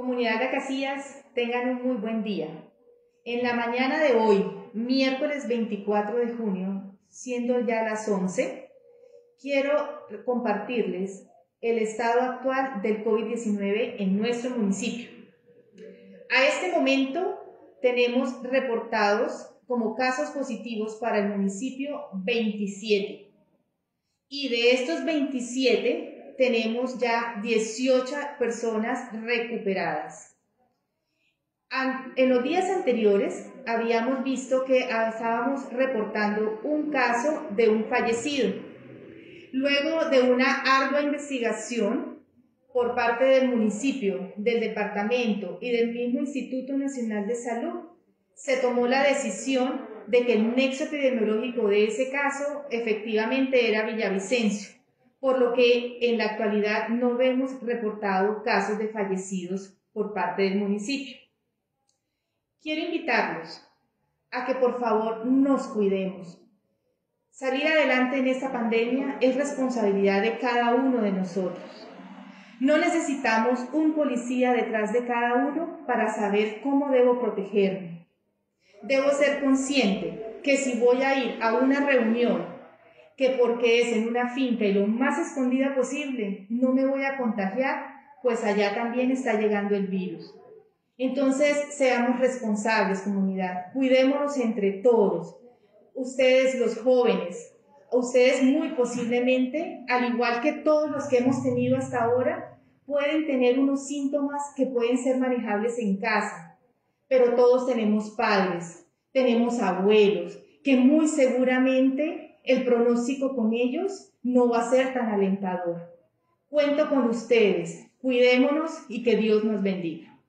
Comunidad de Casillas, tengan un muy buen día. En la mañana de hoy, miércoles 24 de junio, siendo ya las 11, quiero compartirles el estado actual del COVID-19 en nuestro municipio. A este momento tenemos reportados como casos positivos para el municipio 27. Y de estos 27, tenemos ya 18 personas recuperadas. En los días anteriores habíamos visto que estábamos reportando un caso de un fallecido. Luego de una ardua investigación por parte del municipio, del departamento y del mismo Instituto Nacional de Salud, se tomó la decisión de que el nexo epidemiológico de ese caso efectivamente era Villavicencio por lo que en la actualidad no vemos reportado casos de fallecidos por parte del municipio. Quiero invitarlos a que por favor nos cuidemos. Salir adelante en esta pandemia es responsabilidad de cada uno de nosotros. No necesitamos un policía detrás de cada uno para saber cómo debo protegerme. Debo ser consciente que si voy a ir a una reunión que porque es en una finca y lo más escondida posible, no me voy a contagiar, pues allá también está llegando el virus. Entonces, seamos responsables, comunidad. Cuidémonos entre todos. Ustedes, los jóvenes, ustedes muy posiblemente, al igual que todos los que hemos tenido hasta ahora, pueden tener unos síntomas que pueden ser manejables en casa. Pero todos tenemos padres, tenemos abuelos, que muy seguramente el pronóstico con ellos no va a ser tan alentador. Cuento con ustedes, cuidémonos y que Dios nos bendiga.